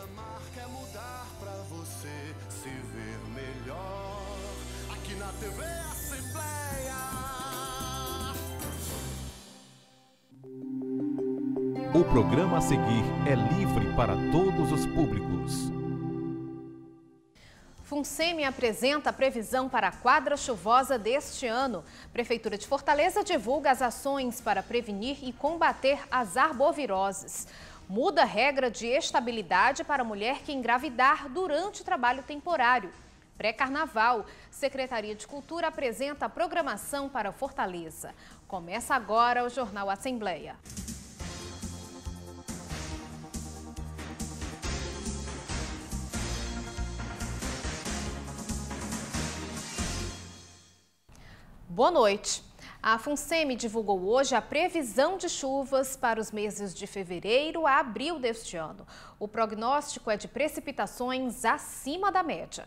Cada marca é mudar pra você se ver melhor. Aqui na TV Assembleia. O programa a seguir é livre para todos os públicos. FUNSEMI apresenta a previsão para a quadra chuvosa deste ano. Prefeitura de Fortaleza divulga as ações para prevenir e combater as arboviroses. Muda a regra de estabilidade para mulher que engravidar durante o trabalho temporário. Pré-carnaval, Secretaria de Cultura apresenta a programação para Fortaleza. Começa agora o Jornal Assembleia. Boa noite. A FUNSEMI divulgou hoje a previsão de chuvas para os meses de fevereiro a abril deste ano. O prognóstico é de precipitações acima da média.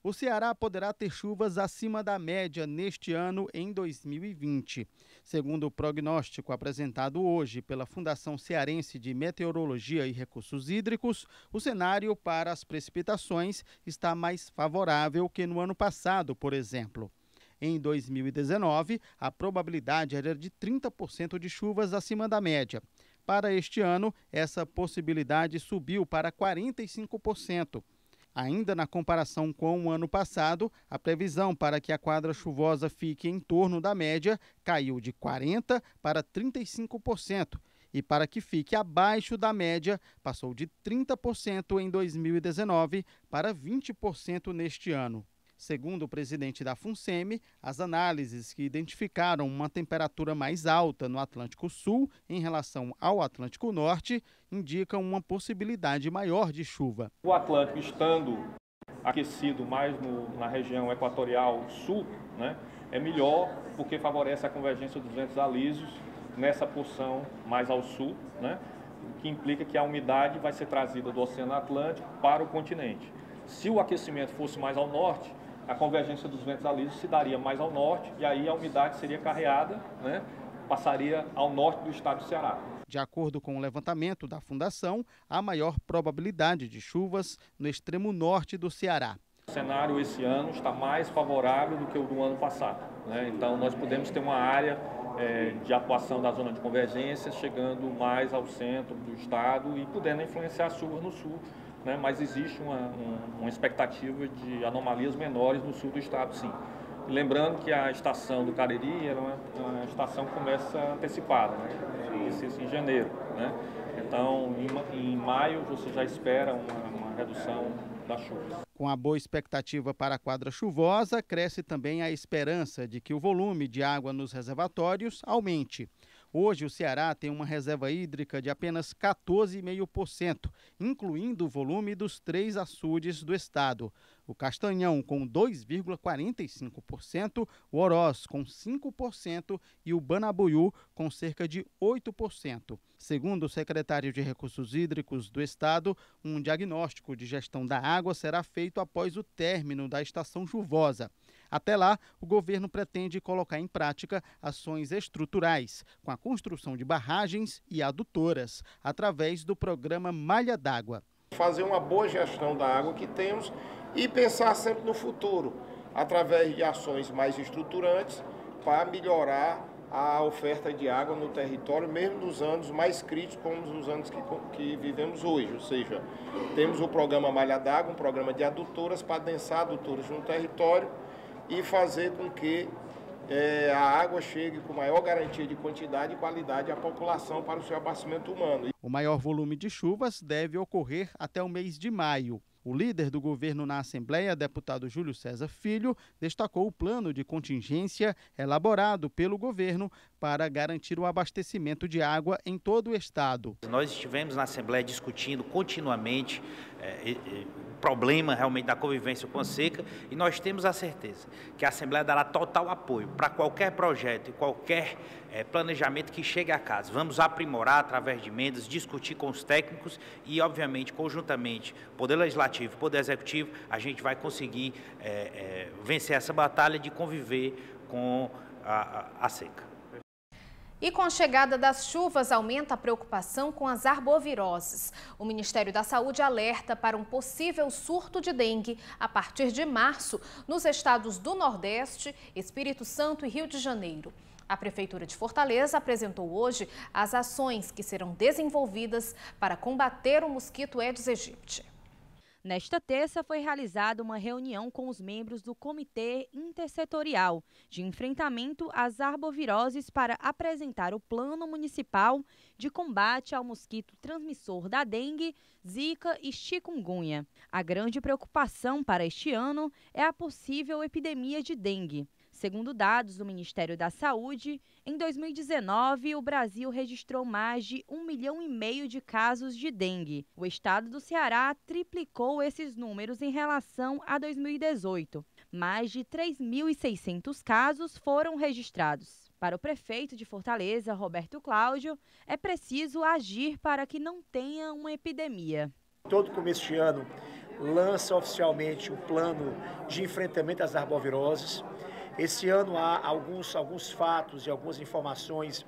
O Ceará poderá ter chuvas acima da média neste ano em 2020. Segundo o prognóstico apresentado hoje pela Fundação Cearense de Meteorologia e Recursos Hídricos, o cenário para as precipitações está mais favorável que no ano passado, por exemplo. Em 2019, a probabilidade era de 30% de chuvas acima da média. Para este ano, essa possibilidade subiu para 45%. Ainda na comparação com o ano passado, a previsão para que a quadra chuvosa fique em torno da média caiu de 40% para 35%, e para que fique abaixo da média, passou de 30% em 2019 para 20% neste ano. Segundo o presidente da FUNSEMI, as análises que identificaram uma temperatura mais alta no Atlântico Sul em relação ao Atlântico Norte indicam uma possibilidade maior de chuva. O Atlântico estando aquecido mais no, na região equatorial sul, né, é melhor porque favorece a convergência dos ventos alísios nessa porção mais ao sul, né, que implica que a umidade vai ser trazida do Oceano Atlântico para o continente. Se o aquecimento fosse mais ao norte, a convergência dos ventos alísios se daria mais ao norte e aí a umidade seria carreada, né, passaria ao norte do estado do Ceará. De acordo com o levantamento da Fundação, há maior probabilidade de chuvas no extremo norte do Ceará. O cenário esse ano está mais favorável do que o do ano passado. Né? Então, nós podemos ter uma área é, de atuação da zona de convergência chegando mais ao centro do estado e podendo influenciar as chuvas no sul, né, mas existe uma, uma expectativa de anomalias menores no sul do estado, sim. Lembrando que a estação do Cariri é uma, uma estação que começa antecipada, né? Em janeiro, né? Então, em, em, maio você já espera uma, uma redução da chuva. Com a boa expectativa para a quadra chuvosa, cresce também a esperança de que o volume de água nos reservatórios aumente. Hoje, o Ceará tem uma reserva hídrica de apenas 14,5%, incluindo o volume dos três açudes do estado. O Castanhão com 2,45%, o Oroz com 5% e o Banabuiú com cerca de 8%. Segundo o secretário de Recursos Hídricos do Estado, um diagnóstico de gestão da água será feito após o término da estação chuvosa. Até lá, o governo pretende colocar em prática ações estruturais, com a construção de barragens e adutoras, através do programa Malha d'Água. Fazer uma boa gestão da água que temos e pensar sempre no futuro, através de ações mais estruturantes para melhorar a oferta de água no território, mesmo nos anos mais críticos, como nos anos que, que vivemos hoje. Ou seja, temos o programa Malha d'Água, um programa de adutoras para adensar adutoras no território e fazer com que é, a água chegue com maior garantia de quantidade e qualidade à população para o seu abastecimento humano. O maior volume de chuvas deve ocorrer até o mês de maio. O líder do governo na Assembleia, deputado Júlio César Filho, destacou o plano de contingência elaborado pelo governo para garantir o abastecimento de água em todo o estado. Nós estivemos na Assembleia discutindo continuamente é, o problema realmente da convivência com a seca e nós temos a certeza que a Assembleia dará total apoio para qualquer projeto e qualquer é, planejamento que chegue a casa. Vamos aprimorar através de emendas, discutir com os técnicos e, obviamente, conjuntamente, Poder Legislativo e Poder Executivo, a gente vai conseguir é, é, vencer essa batalha de conviver com a, a, a seca. E com a chegada das chuvas, aumenta a preocupação com as arboviroses. O Ministério da Saúde alerta para um possível surto de dengue a partir de março nos estados do Nordeste, Espírito Santo e Rio de Janeiro. A Prefeitura de Fortaleza apresentou hoje as ações que serão desenvolvidas para combater o mosquito Aedes aegypti. Nesta terça foi realizada uma reunião com os membros do Comitê Intersetorial de Enfrentamento às Arboviroses para apresentar o Plano Municipal de Combate ao Mosquito Transmissor da Dengue, Zika e Chikungunya. A grande preocupação para este ano é a possível epidemia de dengue. Segundo dados do Ministério da Saúde, em 2019 o Brasil registrou mais de um milhão e meio de casos de dengue. O estado do Ceará triplicou esses números em relação a 2018. Mais de 3.600 casos foram registrados. Para o prefeito de Fortaleza, Roberto Cláudio, é preciso agir para que não tenha uma epidemia. Todo começo de ano lança oficialmente o plano de enfrentamento às arboviroses. Esse ano há alguns, alguns fatos e algumas informações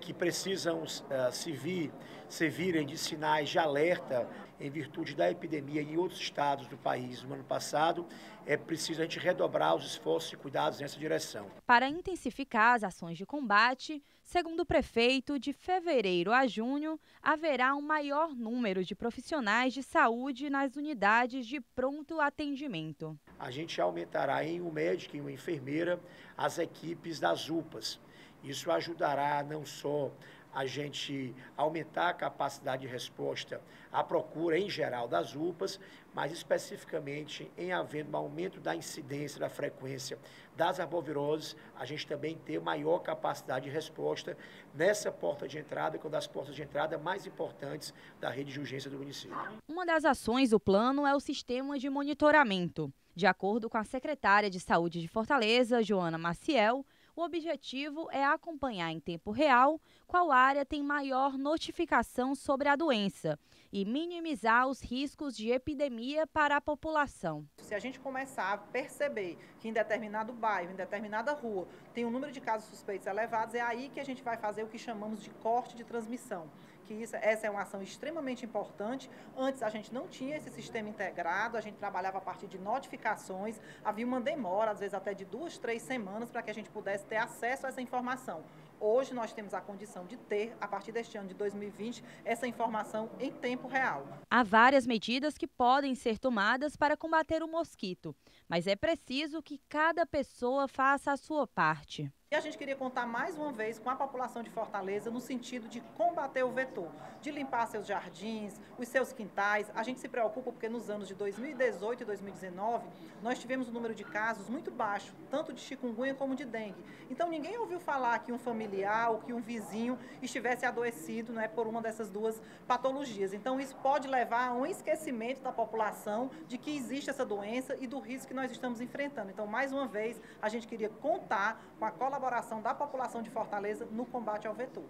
que precisam uh, se vir, servirem de sinais de alerta em virtude da epidemia em outros estados do país no ano passado, é preciso a gente redobrar os esforços e cuidados nessa direção. Para intensificar as ações de combate, segundo o prefeito, de fevereiro a junho haverá um maior número de profissionais de saúde nas unidades de pronto atendimento. A gente aumentará em um médico e uma enfermeira as equipes das UPAs. Isso ajudará não só a gente aumentar a capacidade de resposta à procura em geral das UPAs, mas especificamente em havendo um aumento da incidência, da frequência das arboviroses, a gente também ter maior capacidade de resposta nessa porta de entrada, que é uma das portas de entrada mais importantes da rede de urgência do município. Uma das ações do plano é o sistema de monitoramento. De acordo com a secretária de Saúde de Fortaleza, Joana Maciel, o objetivo é acompanhar em tempo real qual área tem maior notificação sobre a doença e minimizar os riscos de epidemia para a população. Se a gente começar a perceber que em determinado bairro, em determinada rua, tem um número de casos suspeitos elevados, é aí que a gente vai fazer o que chamamos de corte de transmissão que isso, essa é uma ação extremamente importante. Antes a gente não tinha esse sistema integrado, a gente trabalhava a partir de notificações, havia uma demora, às vezes até de duas, três semanas, para que a gente pudesse ter acesso a essa informação. Hoje nós temos a condição de ter, a partir deste ano de 2020, essa informação em tempo real. Há várias medidas que podem ser tomadas para combater o mosquito, mas é preciso que cada pessoa faça a sua parte. E a gente queria contar mais uma vez com a população de Fortaleza no sentido de combater o vetor, de limpar seus jardins, os seus quintais. A gente se preocupa porque nos anos de 2018 e 2019 nós tivemos um número de casos muito baixo, tanto de chikungunya como de dengue. Então ninguém ouviu falar que um familiar ou que um vizinho estivesse adoecido né, por uma dessas duas patologias. Então isso pode levar a um esquecimento da população de que existe essa doença e do risco que nós estamos enfrentando. Então, mais uma vez, a gente queria contar com a colaboração colaboração da população de Fortaleza no combate ao vetor.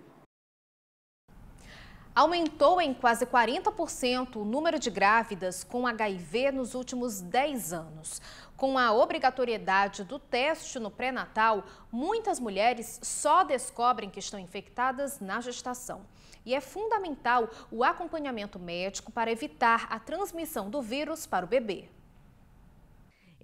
Aumentou em quase 40% o número de grávidas com HIV nos últimos 10 anos. Com a obrigatoriedade do teste no pré-natal, muitas mulheres só descobrem que estão infectadas na gestação. E é fundamental o acompanhamento médico para evitar a transmissão do vírus para o bebê.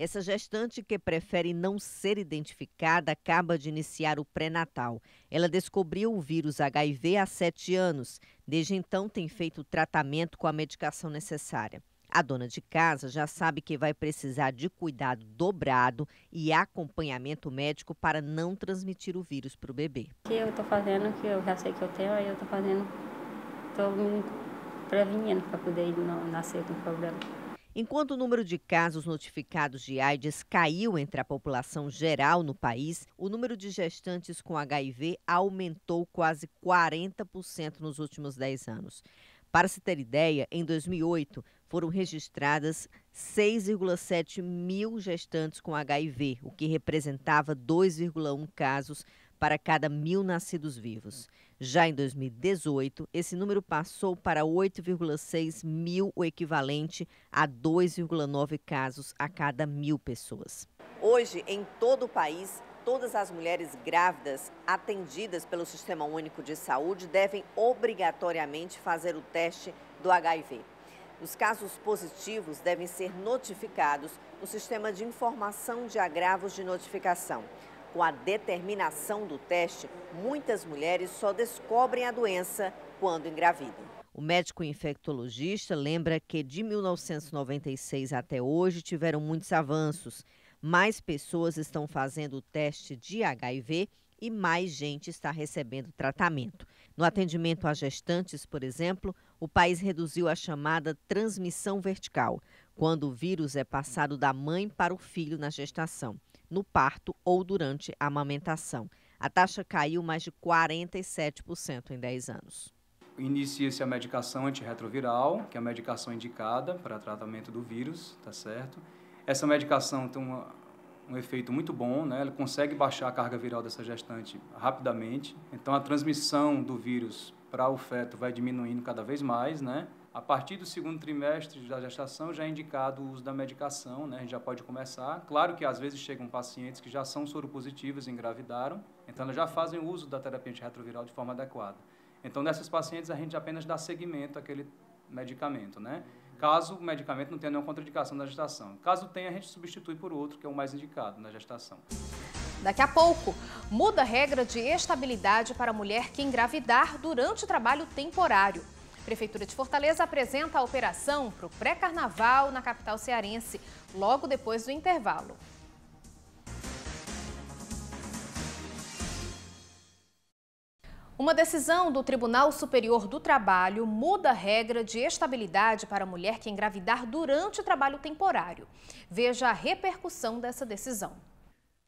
Essa gestante que prefere não ser identificada acaba de iniciar o pré-natal. Ela descobriu o vírus HIV há sete anos. Desde então, tem feito o tratamento com a medicação necessária. A dona de casa já sabe que vai precisar de cuidado dobrado e acompanhamento médico para não transmitir o vírus para o bebê. O que eu estou fazendo, que eu já sei que eu tenho, aí eu estou fazendo, estou me prevenindo para poder não nascer com problema. Enquanto o número de casos notificados de AIDS caiu entre a população geral no país, o número de gestantes com HIV aumentou quase 40% nos últimos 10 anos. Para se ter ideia, em 2008 foram registradas 6,7 mil gestantes com HIV, o que representava 2,1 casos para cada mil nascidos vivos. Já em 2018, esse número passou para 8,6 mil, o equivalente a 2,9 casos a cada mil pessoas. Hoje, em todo o país, todas as mulheres grávidas atendidas pelo Sistema Único de Saúde devem obrigatoriamente fazer o teste do HIV. Os casos positivos devem ser notificados no Sistema de Informação de Agravos de Notificação. Com a determinação do teste, muitas mulheres só descobrem a doença quando engravidam. O médico infectologista lembra que de 1996 até hoje tiveram muitos avanços. Mais pessoas estão fazendo o teste de HIV e mais gente está recebendo tratamento. No atendimento a gestantes, por exemplo, o país reduziu a chamada transmissão vertical, quando o vírus é passado da mãe para o filho na gestação, no parto ou durante a amamentação. A taxa caiu mais de 47% em 10 anos. Inicia-se a medicação antirretroviral, que é a medicação indicada para tratamento do vírus, tá certo? Essa medicação tem uma, um efeito muito bom, né? Ela consegue baixar a carga viral dessa gestante rapidamente. Então a transmissão do vírus para o feto vai diminuindo cada vez mais, né? A partir do segundo trimestre da gestação já é indicado o uso da medicação, né? A gente já pode começar. Claro que às vezes chegam pacientes que já são soropositivas e engravidaram, então elas já fazem uso da terapia antirretroviral de forma adequada. Então nessas pacientes a gente apenas dá seguimento àquele medicamento, né? Caso o medicamento não tenha nenhuma contraindicação na gestação. Caso tenha, a gente substitui por outro, que é o mais indicado na gestação. Daqui a pouco, muda a regra de estabilidade para a mulher que engravidar durante o trabalho temporário. Prefeitura de Fortaleza apresenta a operação para o pré-carnaval na capital cearense, logo depois do intervalo. Uma decisão do Tribunal Superior do Trabalho muda a regra de estabilidade para a mulher que engravidar durante o trabalho temporário. Veja a repercussão dessa decisão.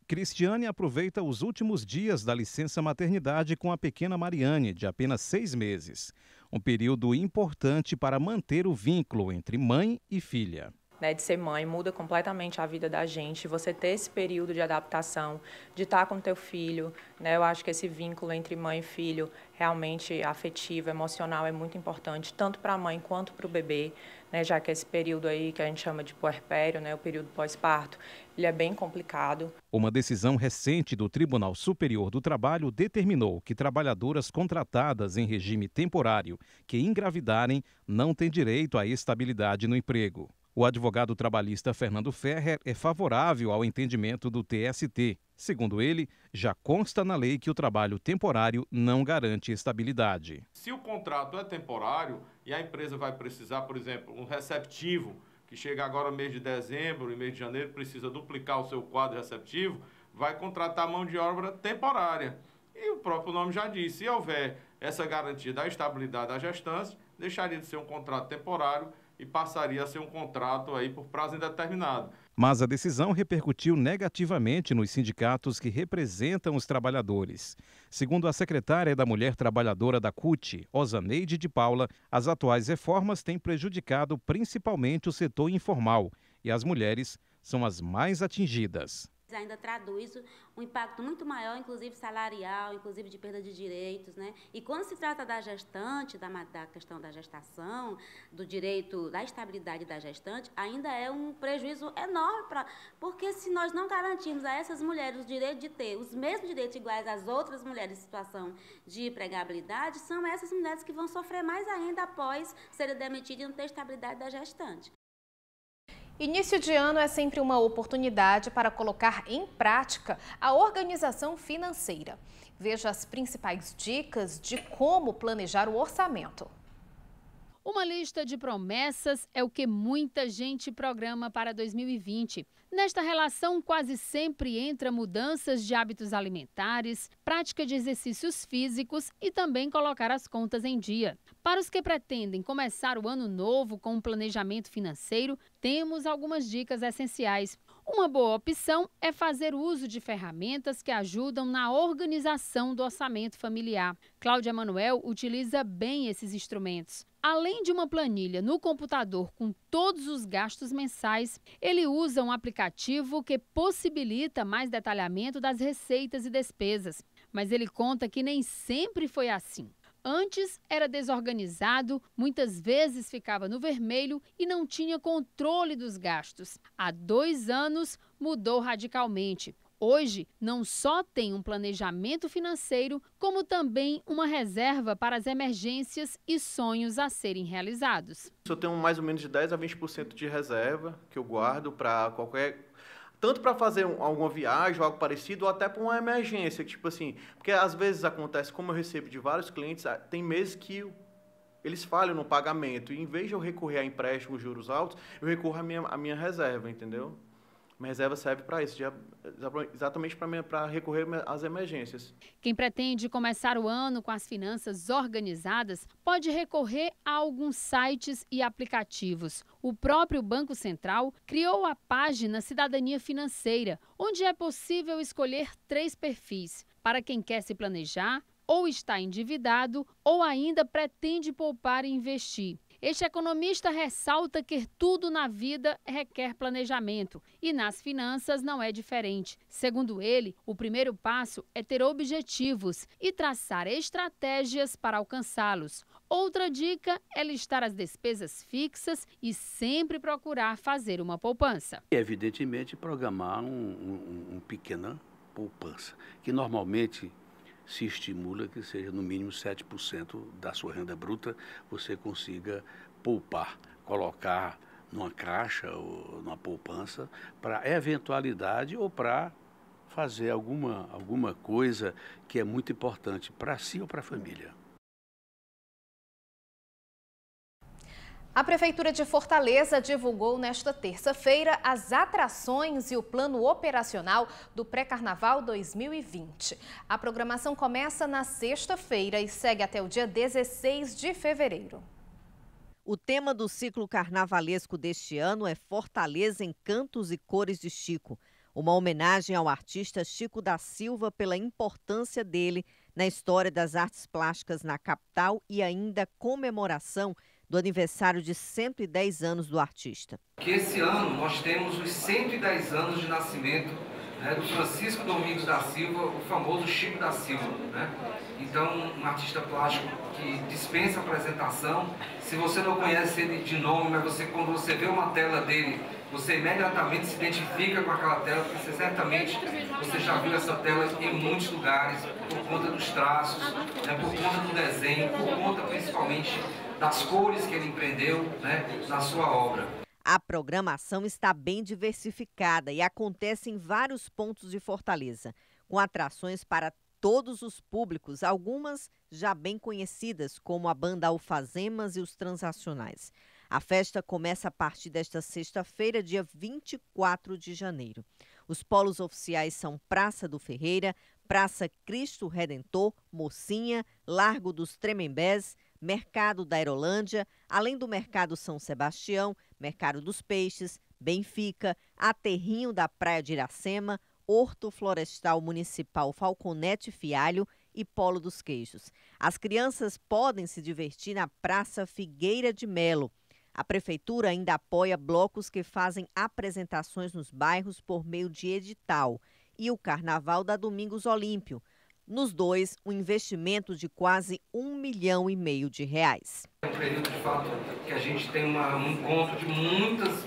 Cristiane aproveita os últimos dias da licença maternidade com a pequena Mariane, de apenas seis meses. Um período importante para manter o vínculo entre mãe e filha né, de ser mãe, muda completamente a vida da gente. Você ter esse período de adaptação, de estar com teu filho, né, eu acho que esse vínculo entre mãe e filho, realmente afetivo, emocional, é muito importante, tanto para a mãe quanto para o bebê, né, já que esse período aí que a gente chama de puerpério, né, o período pós-parto, ele é bem complicado. Uma decisão recente do Tribunal Superior do Trabalho determinou que trabalhadoras contratadas em regime temporário que engravidarem não têm direito à estabilidade no emprego. O advogado trabalhista Fernando Ferrer é favorável ao entendimento do TST. Segundo ele, já consta na lei que o trabalho temporário não garante estabilidade. Se o contrato é temporário e a empresa vai precisar, por exemplo, um receptivo que chega agora no mês de dezembro e mês de janeiro precisa duplicar o seu quadro receptivo, vai contratar mão de obra temporária. E o próprio nome já diz, se houver essa garantia da estabilidade da gestante, deixaria de ser um contrato temporário e passaria a ser um contrato aí por prazo indeterminado. Mas a decisão repercutiu negativamente nos sindicatos que representam os trabalhadores. Segundo a secretária da Mulher Trabalhadora da CUT, Osaneide de Paula, as atuais reformas têm prejudicado principalmente o setor informal e as mulheres são as mais atingidas ainda traduz um impacto muito maior, inclusive salarial, inclusive de perda de direitos. Né? E quando se trata da gestante, da, da questão da gestação, do direito, da estabilidade da gestante, ainda é um prejuízo enorme, pra, porque se nós não garantirmos a essas mulheres o direito de ter os mesmos direitos iguais às outras mulheres em situação de empregabilidade, são essas mulheres que vão sofrer mais ainda após serem demitidas e não ter estabilidade da gestante. Início de ano é sempre uma oportunidade para colocar em prática a organização financeira. Veja as principais dicas de como planejar o orçamento. Uma lista de promessas é o que muita gente programa para 2020. Nesta relação, quase sempre entra mudanças de hábitos alimentares, prática de exercícios físicos e também colocar as contas em dia. Para os que pretendem começar o ano novo com um planejamento financeiro, temos algumas dicas essenciais. Uma boa opção é fazer uso de ferramentas que ajudam na organização do orçamento familiar. Cláudia Manuel utiliza bem esses instrumentos. Além de uma planilha no computador com todos os gastos mensais, ele usa um aplicativo que possibilita mais detalhamento das receitas e despesas. Mas ele conta que nem sempre foi assim. Antes era desorganizado, muitas vezes ficava no vermelho e não tinha controle dos gastos. Há dois anos mudou radicalmente. Hoje, não só tem um planejamento financeiro, como também uma reserva para as emergências e sonhos a serem realizados. Eu tenho mais ou menos de 10 a 20% de reserva que eu guardo para qualquer tanto para fazer um, alguma viagem ou algo parecido, ou até para uma emergência, tipo assim, porque às vezes acontece, como eu recebo de vários clientes, ah, tem meses que eles falham no pagamento, e em vez de eu recorrer a empréstimos juros altos, eu recorro à minha, à minha reserva, entendeu? Minha reserva serve para isso, exatamente para recorrer às emergências. Quem pretende começar o ano com as finanças organizadas pode recorrer a alguns sites e aplicativos. O próprio Banco Central criou a página Cidadania Financeira, onde é possível escolher três perfis. Para quem quer se planejar, ou está endividado, ou ainda pretende poupar e investir. Este economista ressalta que tudo na vida requer planejamento e nas finanças não é diferente. Segundo ele, o primeiro passo é ter objetivos e traçar estratégias para alcançá-los. Outra dica é listar as despesas fixas e sempre procurar fazer uma poupança. Evidentemente, programar um, um, um pequena poupança, que normalmente se estimula que seja no mínimo 7% da sua renda bruta você consiga poupar, colocar numa caixa ou numa poupança para eventualidade ou para fazer alguma, alguma coisa que é muito importante para si ou para a família. A Prefeitura de Fortaleza divulgou nesta terça-feira as atrações e o plano operacional do Pré-Carnaval 2020. A programação começa na sexta-feira e segue até o dia 16 de fevereiro. O tema do ciclo carnavalesco deste ano é Fortaleza em Cantos e Cores de Chico, uma homenagem ao artista Chico da Silva pela importância dele na história das artes plásticas na capital e ainda comemoração do aniversário de 110 anos do artista. Que esse ano nós temos os 110 anos de nascimento né, do Francisco Domingos da Silva, o famoso Chico da Silva. Né? Então, um artista plástico que dispensa apresentação. Se você não conhece ele de nome, mas você quando você vê uma tela dele, você imediatamente se identifica com aquela tela, porque você, certamente você já viu essa tela em muitos lugares, por conta dos traços, né, por conta do desenho, por conta principalmente das cores que ele empreendeu né, na sua obra. A programação está bem diversificada e acontece em vários pontos de Fortaleza, com atrações para todos os públicos, algumas já bem conhecidas, como a banda Alfazemas e os Transacionais. A festa começa a partir desta sexta-feira, dia 24 de janeiro. Os polos oficiais são Praça do Ferreira, Praça Cristo Redentor, Mocinha, Largo dos Tremembés, Mercado da Aerolândia, além do Mercado São Sebastião, Mercado dos Peixes, Benfica, Aterrinho da Praia de Iracema, Horto Florestal Municipal Falconete Fialho e Polo dos Queijos. As crianças podem se divertir na Praça Figueira de Melo. A prefeitura ainda apoia blocos que fazem apresentações nos bairros por meio de edital e o Carnaval da Domingos Olímpio, nos dois, um investimento de quase um milhão e meio de reais. É um período, de fato, que a gente tem uma, um encontro de muitas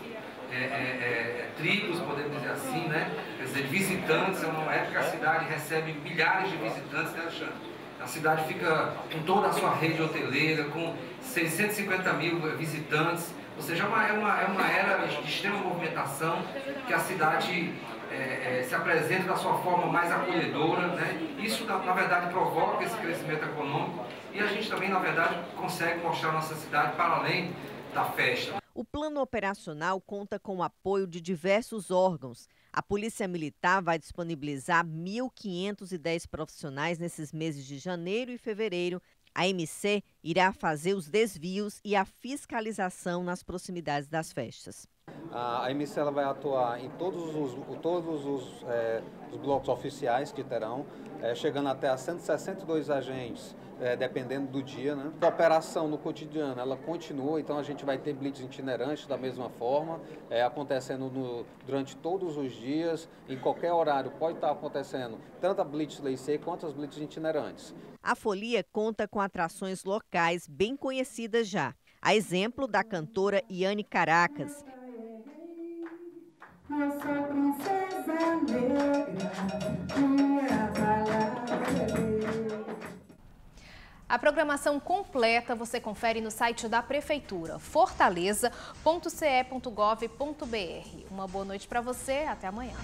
é, é, é, tribos, podemos dizer assim, né? Quer dizer, visitantes, é uma época que a cidade recebe milhares de visitantes, né, Alexandre? A cidade fica com toda a sua rede hoteleira, com 650 mil visitantes, ou seja, é uma, é uma, é uma era de extrema movimentação que a cidade é, é, se apresenta da sua forma mais acolhedora. Né? Isso, na, na, verdade, provoca esse crescimento econômico e a gente também, na verdade, consegue mostrar nossa cidade para além da festa. O plano operacional conta com o apoio de diversos órgãos. A Polícia Militar vai disponibilizar 1.510 profissionais nesses meses de janeiro e fevereiro. A MC irá fazer os desvios e a fiscalização nas proximidades das festas. A MC ela vai atuar em todos os, todos os, é, os blocos oficiais que terão, é, chegando até a 162 agentes, é, dependendo do dia. Né? A operação no cotidiano ela continua, então a gente vai ter blitz itinerantes da mesma forma, é, acontecendo no, durante todos os dias, em qualquer horário pode estar acontecendo, tanto a blitz lei C quanto as blitz itinerantes. A folia conta com atrações locais bem conhecidas já. A exemplo da cantora Iane Caracas, eu sou princesa. A programação completa você confere no site da Prefeitura, fortaleza.ce.gov.br. Uma boa noite para você, até amanhã.